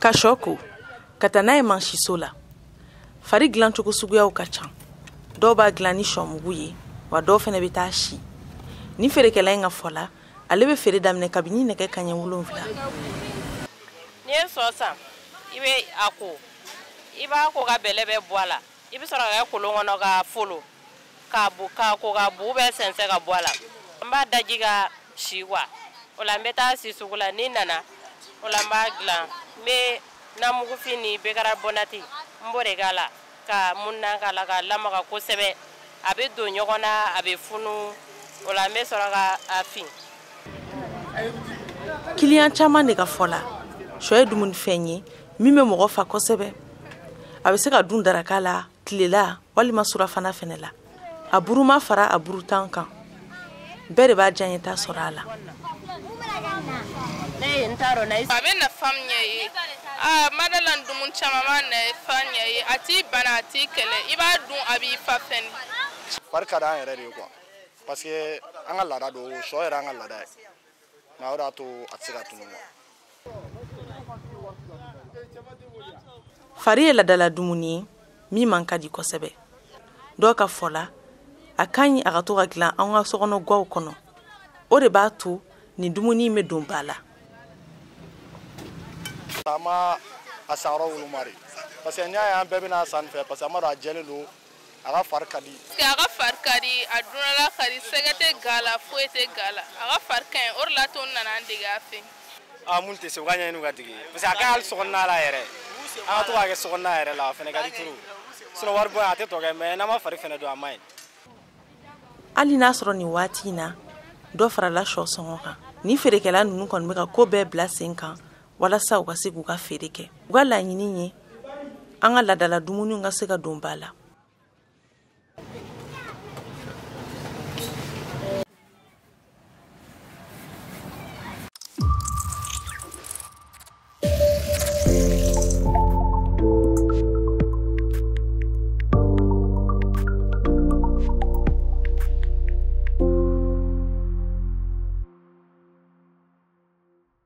ka shɔ ko ka taa n'a ye mansiso la fari dilancogo suguyaw ka ca dɔw b'a dilan ni shɔmugu ye wa dɔw fana bɛ taa si ni feerekɛla in ka fɔ la ale bɛ feere daminɛ kabini nɛgɛ kaɲɛ wolonwula n'i ye sɔ san i bɛ a ko i b'a ko ka bɛlɛ bɛɛ bɔ a la i bɛ sɔrɔ ka kɛ kolon kɔnɔ ka folo k'a bu k'a ko ka bu bɛɛ sɛnsɛn ka bɔ a la an b'a daji ka si kuwa o la n bɛ taa si sugu la n'i nana o la n b'a dilan n bɛ namugufin ni bekara bɔnati n b'o de k'a la ka munna k'a la ka lamaga kosɛbɛ a bɛ don ɲɔgɔn na a bɛ funu o la n bɛ sɔrɔ ka a fin kiliyan caman de ka fɔ la shɔ ye dumunifɛn ye min bɛ mɔgɔ fa kosɛbɛ a bɛ se ka dun daraka la tilela walima surafana fana la a buruma fara a burutan kan bɛɛ de b'a janyeta sɔrɔ a la a bɛ nafa min ɲɛ ye aa madala dumu caman b'a nafa ɲɛ ye a t'i bana a t'i kɛlɛ i b'a dun a b'i fa fɛnɛ fari ka d'an yɛrɛ de ye kuwa parce que an ka laada don sɔ yɛrɛ an ka laada ye nka o de y'a to a tɛ se ka tunu kuwa fari ye ladala dumuni ye min man ka di kosɛbɛ dɔw ka fɔ la a ka ɲi a ka to ka dilan an ka sokɔnɔ gaw kɔnɔ o de b'a to nin dumuni bɛ don ba la a ma a san yɔrɔ woloma de parce que n'i y'a ye an bɛɛ bɛna a sanni fɛ parce que an b'a dɔn a jɛlen don a ka fari ka di a ka fari ka di a dunala ka di sɛgɛ tɛ ga la foyi tɛ ga la a ka fari ka ɲi o de la to n nana an dege a fɛ a mun tɛ se u ka ɲɛɲini ka dege parce que a ka ɲi hali sokɔnɔna la yɛrɛ an ka to k'a kɛ sokɔnɔna yɛrɛ la a fana ka di turu sinɔ wari bɔ a tɛ tɔ kɛ mɛ n'an ma fari fana don a ma ɲi hali n'a sɔrɔ nin waati in na dɔ farala sɔ sɔngɔ kan ni feerekɛla ninnu kɔni bɛ ka ko bɛɛ bila sen kan walasa u ka se k'u ka feere kɛ u ka laɲini ye an ka ladala dumuniw ka se ka don ba la